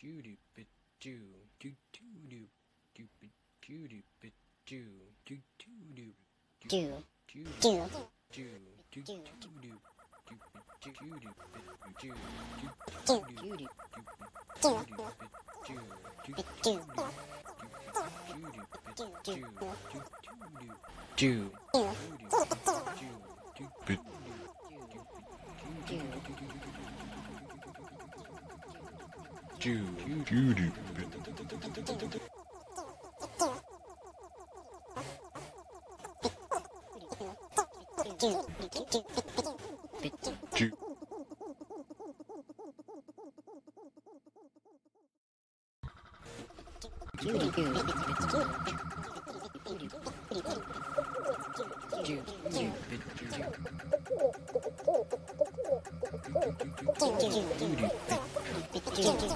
doo doo bit doo doo doo doo doo bit doo doo bit doo doo doo doo do, doo do, doo doo doo doo doo doo do, do, do, do チューューリップチューリップ Judy.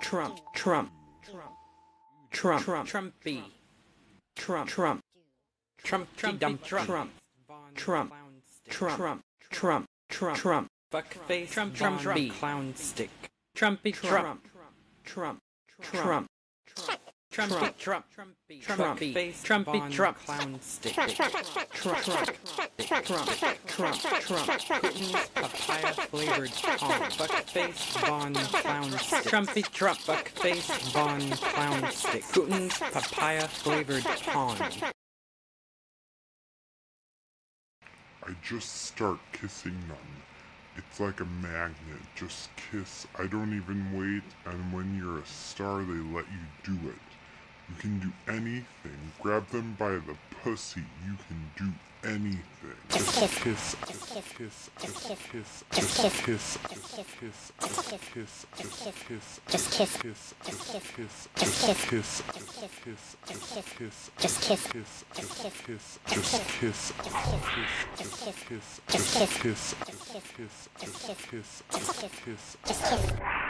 Trump, Trump, Trump, Trump, Trumpy, Trump, Trump, Trump, Trump, Trump, Trump, Trump, Trump, Trump, Trump, Trump, fuckface, Trump, Trump, Trump, clown stick, Trumpy, Trump, Trump, Trump, Trumpy, Trump, Trumpy, face, Trumpy, Trump, clown stick, Trump, Trump, Trump, Trump, Trump, Putin's papaya flavored pong, fuckface, Von, clown stick, Trumpy, Trump, fuckface, Von, clown stick, Putin's papaya flavored pong. I just start kissing them. It's like a magnet. Just kiss. I don't even wait. And when you're a star, they let you do it. You can do anything. Grab them by the pussy. You can do anything. Just kiss. Just kiss. Just kiss. Just kiss. Just kiss. Just kiss. Just kiss. Just kiss. Kiss. Just kiss. Just Just kiss. kiss. Just kiss. Just kiss. Kiss. Just kiss. Just kiss. Just kiss. Just kiss. Just kiss. Just kiss. Just kiss. Just kiss. Just kiss. Just kiss.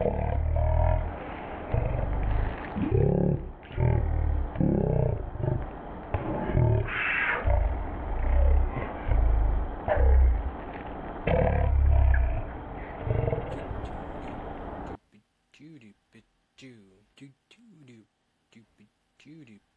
Yeah. beauty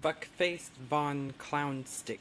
Buck-faced Von Clownstick.